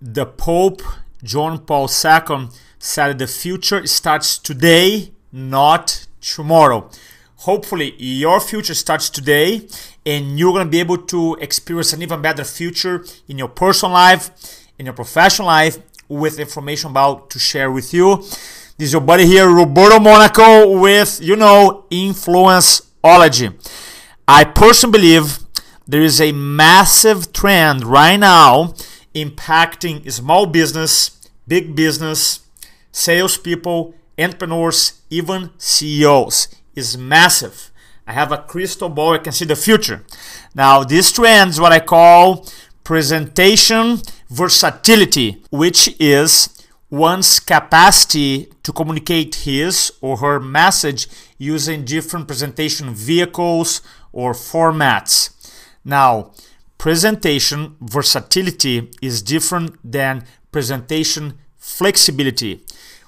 the Pope John Paul II said the future starts today, not tomorrow. Hopefully, your future starts today and you're going to be able to experience an even better future in your personal life, in your professional life, with information about to share with you. This is your buddy here, Roberto Monaco, with, you know, Influenceology. I personally believe there is a massive trend right now impacting small business, big business, salespeople, entrepreneurs, even CEOs. is massive. I have a crystal ball, I can see the future. Now, this trend is what I call presentation versatility, which is one's capacity to communicate his or her message using different presentation vehicles or formats. Now, presentation versatility is different than presentation flexibility.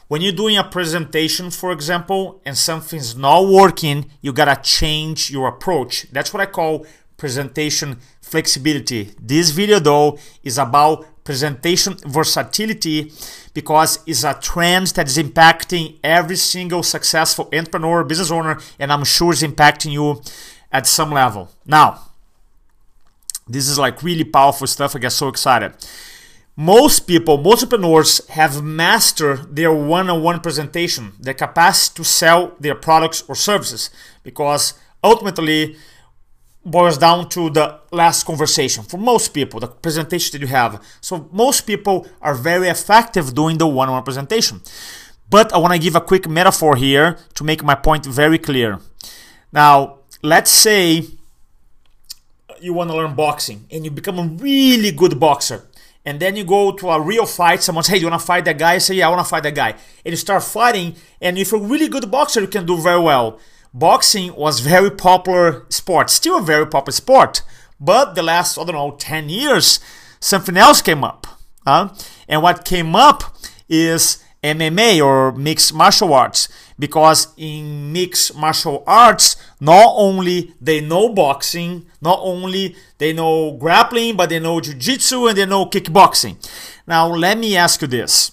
When you're doing a presentation, for example, and something's not working, you gotta change your approach. That's what I call presentation flexibility. This video though is about presentation versatility because it's a trend that is impacting every single successful entrepreneur, business owner, and I'm sure it's impacting you at some level. Now, this is like really powerful stuff. I get so excited most people, most entrepreneurs have mastered their one-on-one presentation, their capacity to sell their products or services, because ultimately boils down to the last conversation for most people, the presentation that you have. So most people are very effective doing the one-on-one presentation. But I want to give a quick metaphor here to make my point very clear. Now, let's say you want to learn boxing and you become a really good boxer and then you go to a real fight, someone says, hey, you want to fight that guy? Say, yeah, I want to fight that guy. And you start fighting, and if you're a really good boxer, you can do very well. Boxing was very popular sport, still a very popular sport. But the last, I don't know, 10 years, something else came up. Huh? And what came up is MMA or mixed martial arts. Because in mixed martial arts not only they know boxing not only they know grappling but they know jiu-jitsu and they know kickboxing. Now let me ask you this.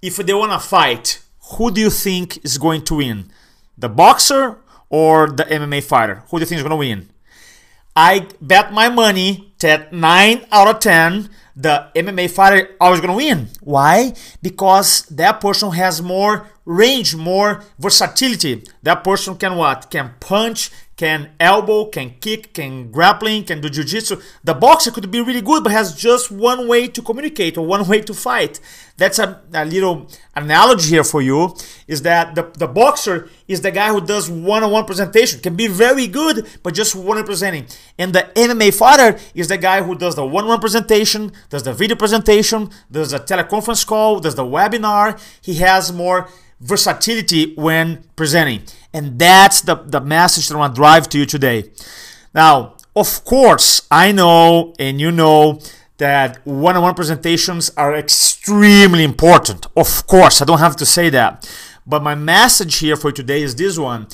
If they want to fight who do you think is going to win? The boxer or the MMA fighter? Who do you think is going to win? I bet my money that 9 out of 10 the MMA fighter always gonna win. Why? Because that person has more range, more versatility. That person can what? Can punch, can elbow, can kick, can grappling, can do jiu-jitsu. The boxer could be really good, but has just one way to communicate or one way to fight. That's a, a little analogy here for you, is that the, the boxer is the guy who does one-on-one presentation, can be very good, but just one presenting. And the MMA fighter is the guy who does the one-on-one presentation, does the video presentation, does the teleconference call, does the webinar. He has more versatility when presenting. And that's the, the message that I want to drive to you today. Now, of course, I know and you know that one-on-one presentations are extremely important. Of course, I don't have to say that. But my message here for today is this one.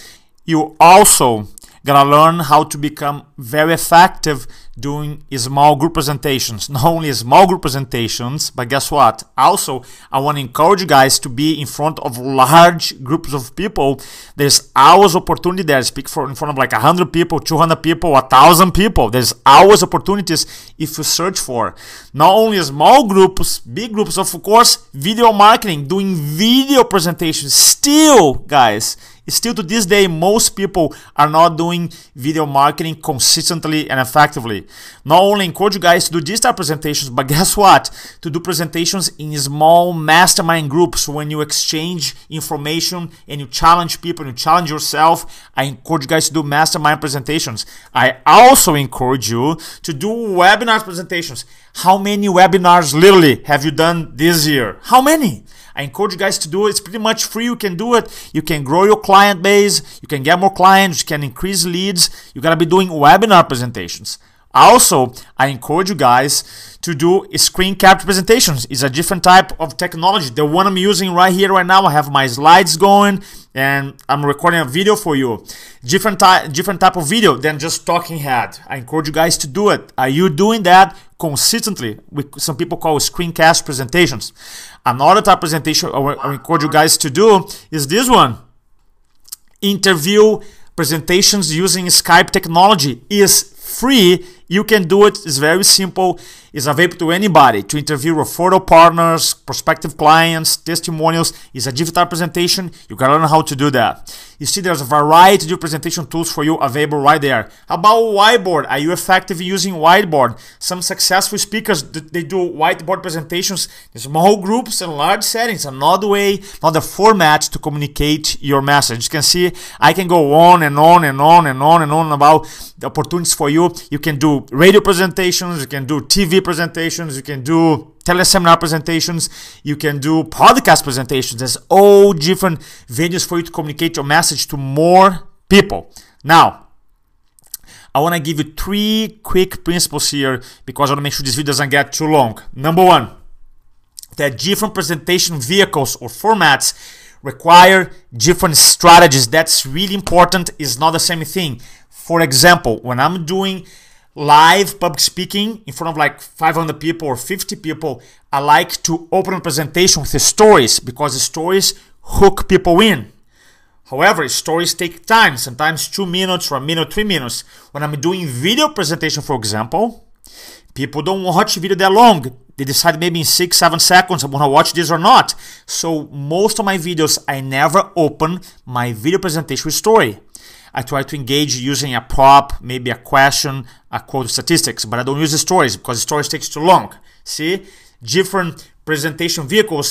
You also Gonna learn how to become very effective doing small group presentations. Not only small group presentations, but guess what? Also, I want to encourage you guys to be in front of large groups of people. There's always opportunity there. Speak for in front of like 100 people, 200 people, 1,000 people. There's always opportunities if you search for. Not only small groups, big groups, of course, video marketing, doing video presentations. Still, guys, Still to this day, most people are not doing video marketing consistently and effectively. Not only encourage you guys to do these type presentations, but guess what? To do presentations in small mastermind groups when you exchange information and you challenge people and you challenge yourself. I encourage you guys to do mastermind presentations. I also encourage you to do webinar presentations. How many webinars literally have you done this year? How many? I encourage you guys to do it. It's pretty much free. You can do it. You can grow your client base. You can get more clients. You can increase leads. You got to be doing webinar presentations. Also, I encourage you guys to do screen capture presentations. It's a different type of technology. The one I'm using right here, right now, I have my slides going and I'm recording a video for you. Different type, different type of video than just talking head. I encourage you guys to do it. Are you doing that consistently? With some people call screencast presentations. Another type of presentation I encourage you guys to do is this one. Interview presentations using Skype technology is free. You can do it. It's very simple. It's available to anybody to interview referral partners, prospective clients, testimonials. It's a digital presentation. You gotta learn how to do that. You see, there's a variety of presentation tools for you available right there. About whiteboard? Are you effective using whiteboard? Some successful speakers they do whiteboard presentations in small groups and large settings. Another way, another format to communicate your message. You can see I can go on and on and on and on and on about the opportunities for you. You can do radio presentations. You can do TV presentations. You can do teleseminar presentations, you can do podcast presentations. There's all different venues for you to communicate your message to more people. Now, I want to give you three quick principles here because I want to make sure this video doesn't get too long. Number one, that different presentation vehicles or formats require different strategies. That's really important. It's not the same thing. For example, when I'm doing live public speaking in front of like 500 people or 50 people, I like to open a presentation with stories because the stories hook people in. However, stories take time, sometimes two minutes or a minute, three minutes. When I'm doing video presentation, for example, people don't watch video that long. They decide maybe in six, seven seconds I want to watch this or not. So most of my videos, I never open my video presentation with story. I try to engage using a prop, maybe a question, a quote statistics, but I don't use the stories because the stories takes too long. See, different presentation vehicles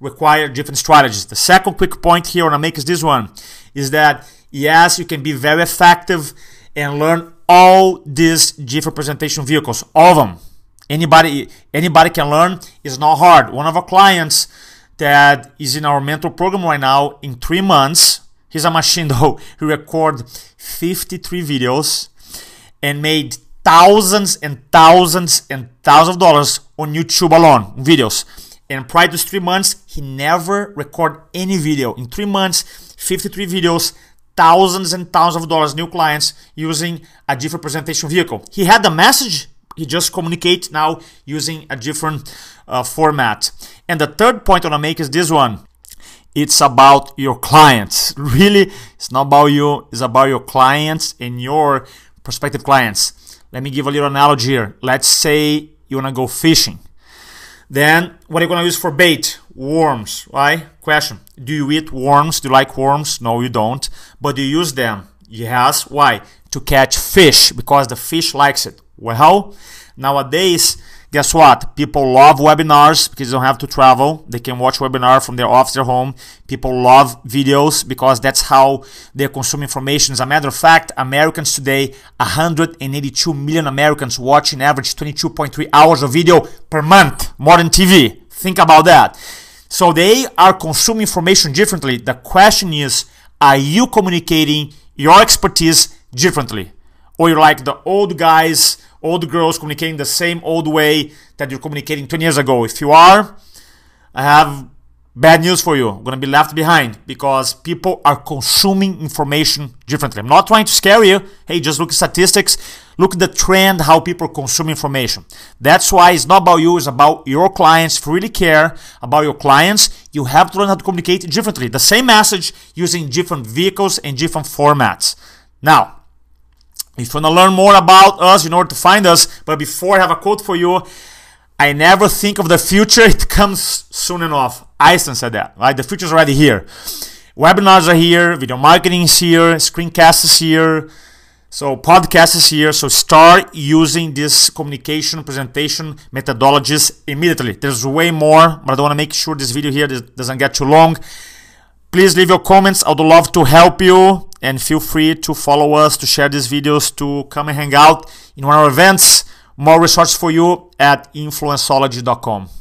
require different strategies. The second quick point here I make is this one, is that yes, you can be very effective and learn all these different presentation vehicles, all of them. Anybody, anybody can learn. It's not hard. One of our clients that is in our mentor program right now, in three months, He's a machine though. He recorded 53 videos and made thousands and thousands and thousands of dollars on YouTube alone, videos. And prior to three months, he never recorded any video. In three months, 53 videos, thousands and thousands of dollars, new clients using a different presentation vehicle. He had the message, he just communicates now using a different uh, format. And the third point I want to make is this one it's about your clients. Really, it's not about you, it's about your clients and your prospective clients. Let me give a little analogy here. Let's say you want to go fishing. Then, what are you going to use for bait? Worms, right? Question Do you eat worms? Do you like worms? No, you don't. But you use them? Yes. Why? To catch fish, because the fish likes it. Well, nowadays, Guess what? People love webinars because they don't have to travel. They can watch webinar from their office or home. People love videos because that's how they consume information. As a matter of fact, Americans today, 182 million Americans watch in average 22.3 hours of video per month, more than TV. Think about that. So they are consuming information differently. The question is, are you communicating your expertise differently? Or you're like the old guys old girls communicating the same old way that you're communicating 20 years ago. If you are, I have bad news for you. You're going to be left behind because people are consuming information differently. I'm not trying to scare you. Hey, just look at statistics. Look at the trend, how people consume information. That's why it's not about you, it's about your clients. If you really care about your clients, you have to learn how to communicate differently. The same message using different vehicles and different formats. Now, if you want to learn more about us, in order to find us, but before I have a quote for you, I never think of the future, it comes soon enough. Einstein said that, right? The future is already here. Webinars are here, video marketing is here, screencast is here, so podcast is here. So start using this communication presentation methodologies immediately. There's way more, but I don't want to make sure this video here doesn't get too long. Please leave your comments. I would love to help you and feel free to follow us, to share these videos, to come and hang out in one of our events. More resources for you at influenceology.com.